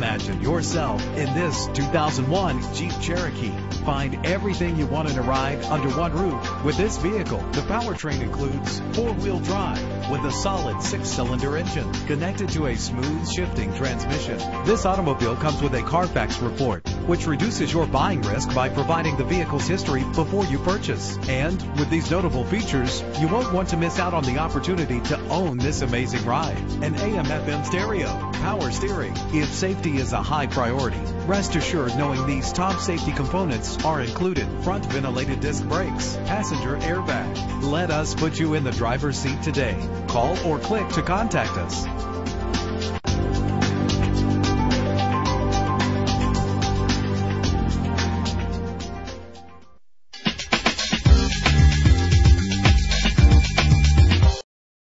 yourself in this 2001 Jeep Cherokee. Find everything you want in a ride under one roof. With this vehicle, the powertrain includes four-wheel drive with a solid six-cylinder engine connected to a smooth shifting transmission. This automobile comes with a Carfax report, which reduces your buying risk by providing the vehicle's history before you purchase. And with these notable features, you won't want to miss out on the opportunity to own this amazing ride. An AM FM stereo, power steering. If safety is a high priority, rest assured knowing these top safety components are included. Front ventilated disc brakes, passenger airbag. Let us put you in the driver's seat today. Call or click to contact us.